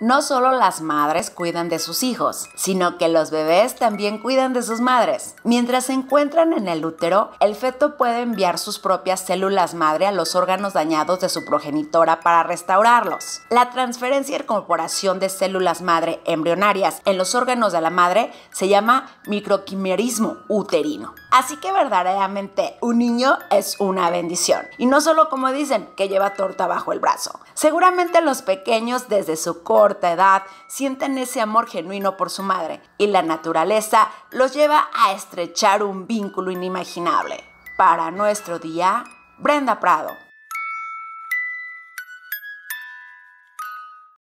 No solo las madres cuidan de sus hijos, sino que los bebés también cuidan de sus madres. Mientras se encuentran en el útero, el feto puede enviar sus propias células madre a los órganos dañados de su progenitora para restaurarlos. La transferencia y incorporación de células madre embrionarias en los órganos de la madre se llama microquimerismo uterino. Así que verdaderamente un niño es una bendición. Y no solo como dicen que lleva torta bajo el brazo. Seguramente los pequeños desde su corte edad sienten ese amor genuino por su madre y la naturaleza los lleva a estrechar un vínculo inimaginable. Para nuestro día, Brenda Prado.